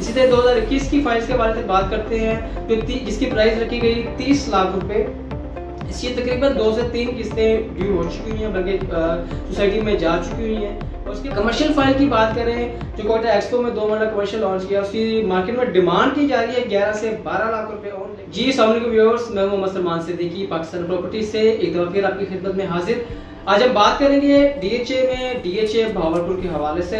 इसी तरह 2021 की फाइल्स के बारे में बात करते हैं। जो जिसकी प्राइस रखी गई 30 लाख रुपए। इसकी तकरीबन दो से तीन किस्तें ड्यू हो चुकी हुई हैं, बल्कि सोसाइटी में जा चुकी हुई हैं। उसकी कमर्शियल फ़ाइल की बात करें, जो कोटा एक्सपो में दो महीना कमर्शियल लॉन्च किया, उसकी मार्केट में डिमांड की जा रही है ग्यारह से बारह लाख रुपए ऑन जी सलामकुम व्यूअर्स मैं मोहम्मद सलमान सिद्दीकी पाकिस्तान प्रॉपर्टी से, एक दफ़ा फिर आपकी खिदमत में हाजिर। आज हम बात करेंगे डीएचए में डीएचए भावलपुर के हवाले से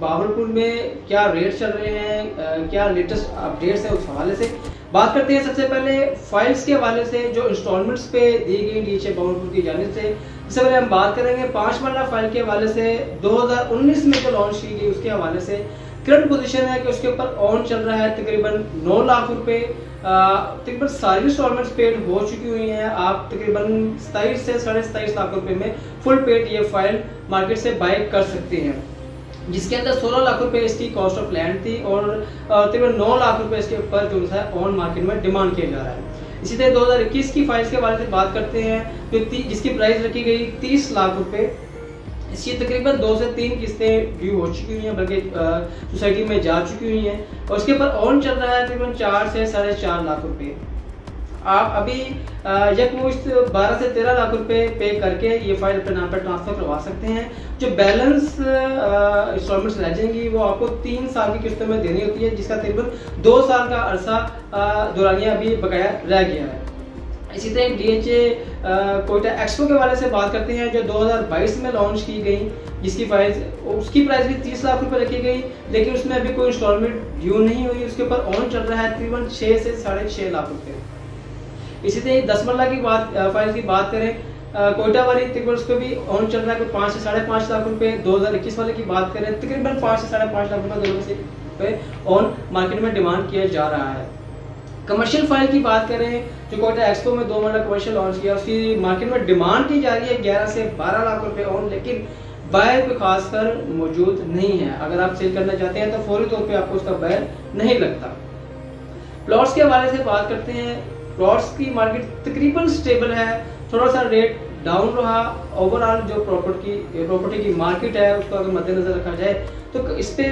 भावलपुर में क्या रेट चल रहे हैं क्या लेटेस्ट अपडेट्स है उस हवाले से। बात करते हैं सबसे पहले फाइल्स के हवाले से, जो इंस्टॉलमेंट्स पे दी गई डीएचए भावलपुर की जाने से। सबसे पहले हम बात करेंगे पाँच मरला फ़ाइल के हवाले से 2019 में जो लॉन्च की गई उसके हवाले से। करंट पोजीशन है कि उसके ऊपर ऑन चल रहा है तकरीबन 9 लाख रुपए तकरीबन सारी इंस्टॉलमेंट्स पेड हो चुकी हुई हैं। आप तकरीबन सताईस से साढ़े सताईस लाख रुपए में फुल पेड ये फ़ाइल मार्केट से बाय कर सकते हैं। जिसके अंदर 16 लाख रुपए इसकी कॉस्ट ऑफ़ लैंड थी और तकरीबन 9 लाख रुपए इसके ऊपर जो है ऑन मार्केट में डिमांड किया जा रहा है। इसी तरह 2021 की फाइल्स के बारे में बात करते हैं। जो जिसकी प्राइस रखी गई 30 लाख रुपए इसकी तकरीबन दो से तीन किस्तें ड्यू हो चुकी हुई हैं, बल्कि सोसाइटी में जा चुकी हुई हैं। और उसके ऊपर ऑन चल रहा है, तकरीबन चार से साढ़े चार लाख रुपए। आप अभी यकमुश्त बारह से तेरह लाख रुपए पे करके ये फ़ाइल अपने नाम पर ट्रांसफ़र करवा सकते हैं। जो बैलेंस इंस्टॉलमेंट्स रह जाएँगी, वो आपको तीन साल की किस्तों में देनी होती है, जिसका तकरीबन दो साल का अरसा दौरानिया अभी बकाया रह गया है। इसी तरह डीएचए कोयटा एक्सपो के वाले से बात करते हैं, जो 2022 में लॉन्च की गई, जिसकी प्राइस उसकी प्राइस भी 30 लाख रुपए रखी गई, लेकिन उसमें अभी कोई इंस्टॉलमेंट ड्यू नहीं हुई, उसके ऊपर ऑन चल रहा है तकरीबन छः से साढ़े छः लाख रुपए। इसी तरह दस मरला की बात फ़ाइल की बात करें कोयटा वाली तकरीबन उस पर भी ऑन चल रहा है कोई पाँच से साढ़े पाँच लाख रुपए, दो हज़ार इक्कीस वाले की बात करें, तकरीबन पाँच से साढ़े पाँच लाख रुपए दोनों से ऑन मार्केट में डिमांड किया जा रहा है। कमर्शियल फ़ाइल की बात करें जो कोटा एक्सपो में दो महीना कमर्शियल लॉन्च किया, उसकी मार्केट में डिमांड की जा रही है ग्यारह से बारह लाख रुपए ऑन लेकिन बायर पे खासकर मौजूद नहीं है। अगर आप सेल करना चाहते हैं तो फौरी तौर पर आपको उसका बायर नहीं लगता। प्लॉट्स के हवाले से बात करते हैं प्लॉट्स की मार्केट तकरीबन स्टेबल है, थोड़ा सा रेट डाउन रहा ओवरऑल जो प्रॉपर्टी प्रॉपर्टी की मार्केट है, उसको अगर मद्देनजर रखा जाए तो इस पे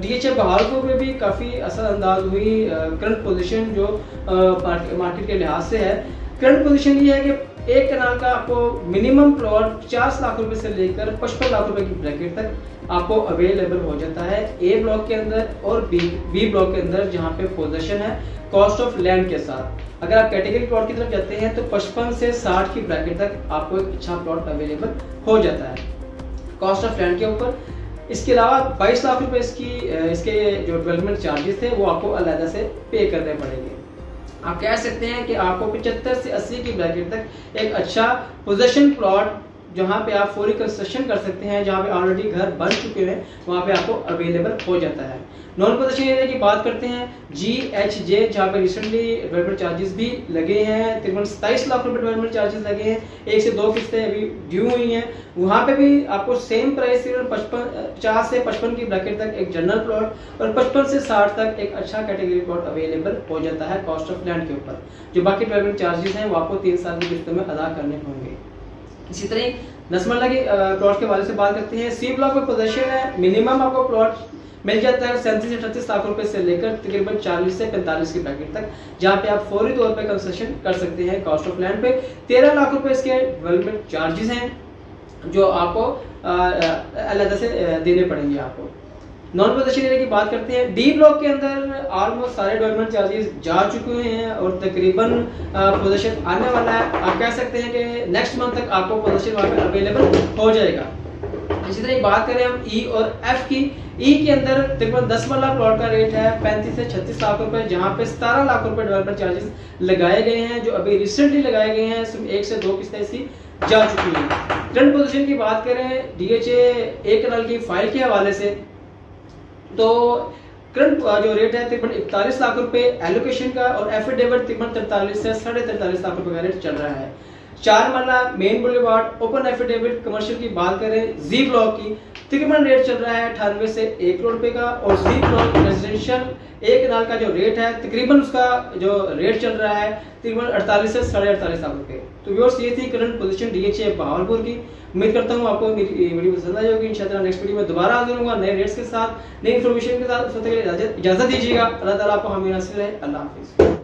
डीएचए बहालपुर में भी काफ़ी असरअंदाज हुई करंट पोजीशन जो मार्केट के लिहाज से है। करंट पोजीशन ये है कि एक कनाल का आपको मिनिमम प्लॉट पचास लाख रुपए से लेकर पचपन लाख रुपए की ब्रैकेट तक आपको अवेलेबल हो जाता है। ए ब्लॉक के अंदर और बी बी ब्लॉक के अंदर जहाँ पे पोजीशन है कॉस्ट ऑफ़ लैंड के साथ। अगर आप कैटेगरी प्लॉट की तरफ़ जाते हैं तो पचपन से साठ की ब्रैकेट तक आपको एक अच्छा प्लॉट अवेलेबल हो जाता है। कॉस्ट ऑफ़ लैंड के ऊपर। इसके अलावा 22 लाख रुपए इसकी इसके जो डेवलपमेंट चार्जेस थे, वो आपको अलहदा से पे करने पड़ेंगे। आप कह सकते हैं कि आपको पिछहत्तर से अस्सी की ब्रैकेट तक एक अच्छा पोजेशन प्लॉट जहाँ पे आप फौरी कंस्ट्रक्शन कर सकते हैं, जहाँ पे ऑलरेडी घर बन चुके हैं, वहाँ पे आपको अवेलेबल हो जाता है। नॉन पोजेशन एरिया की बात करते हैं जी एच जे जहाँ पे रिसेंटली डेवलपमेंट चार्जेस भी लगे हैं, तकरीबन सताईस लाख रुपए डेवलपमेंट चार्जेस लगे हैं, एक से दो किस्तें अभी ड्यू हुई हैं। वहाँ पे भी आपको सेम प्राइस तकरीबन पचपन, पचास से पचपन की ब्रैकेट तक एक जनरल प्लॉट और पचपन से साठ तक एक अच्छा कैटेगरी प्लॉट अवेलेबल हो जाता है कॉस्ट ऑफ़ लैंड के ऊपर। जो बाकी डेवलपमेंट चार्जेस हैं, वो आपको तीन साल की किस्तों में अदा करने होंगे। इसी तरह नसमल्ला के प्लॉट के बारे से बात करते हैं। सी ब्लॉक में पोजेशन है मिनिमम आपको प्लॉट मिल जाता है सैंतीस से अठतीस लाख रुपए से लेकर तकरीबन चालीस से पैंतालीस के पैकेट तक, जहाँ पे आप फौरी तौर पे कंसेशन कर सकते हैं कॉस्ट ऑफ़ लैंड पे। तेरह लाख रुपए इसके डेवलपमेंट चार्जेस हैं, जो आपको अलग से देने पड़ेंगे आपको। नॉन पोजेशन एरिया की बात करते हैं। डी ब्लॉक के अंदर ऑलमोस्ट सारे डेवलपमेंट चार्जेस जा चुके हैं और तकरीबन पोजेशन आने वाला है। आप कह सकते हैं कि नेक्स्ट मंथ तक आपको पोजेशन वहाँ पे अवेलेबल हो जाएगा। इसी तरह बात करें हम ई और एफ़ की। ई के अंदर तकरीबन दस वाला प्लॉट का रेट है, पैंतीस से छत्तीस लाख रुपए, जहाँ पे सतारह लाख रुपए डेवलपमेंट चार्जेस लगाए गए हैं, जो अभी रिसेंटली लगाए गए हैं, सिर्फ़ एक से दो किस्तें इसकी जा चुकी हैं। ट्रेंड पोजीशन की बात करें डीएचए एक कनाल की फ़ाइल के हवाले से तो करंट जो रेट है तकरीबन इकतालीस लाख रुपए एलोकेशन का और एफिडेविट तकरीबन तैतालीस से साढ़े तैतालीस लाख रुपए का रेट चल रहा है। चार marla main boulevard, open affidavit, commercial की बात करें जी ब्लॉक की तकरीबन रेट चल रहा है अठानवे से एक करोड़ रुपए का और जी ब्लॉक रेजिडेंशियल एक नाल का जो रेट है, तकरीबन उसका जो रेट चल रहा है, तकरीबन अड़तालीस से साढ़े अड़तालीस लाख रुपए। तो व्यूअर्स ये थी करंट पोजीशन डीएचए बहावलपुर की। उम्मीद करता हूँ आपको मेरी वीडियो पसंद आई होगी। इंशाल्लाह नेक्स्ट वीडियो में दोबारा हाजिर होगा नए रेट्स के साथ, नई इन्फॉर्मेशन के साथ। इजाज़त दीजिएगा। अल्लाह ताला आपको हमें हासिल है अल्लाह हाफिज़।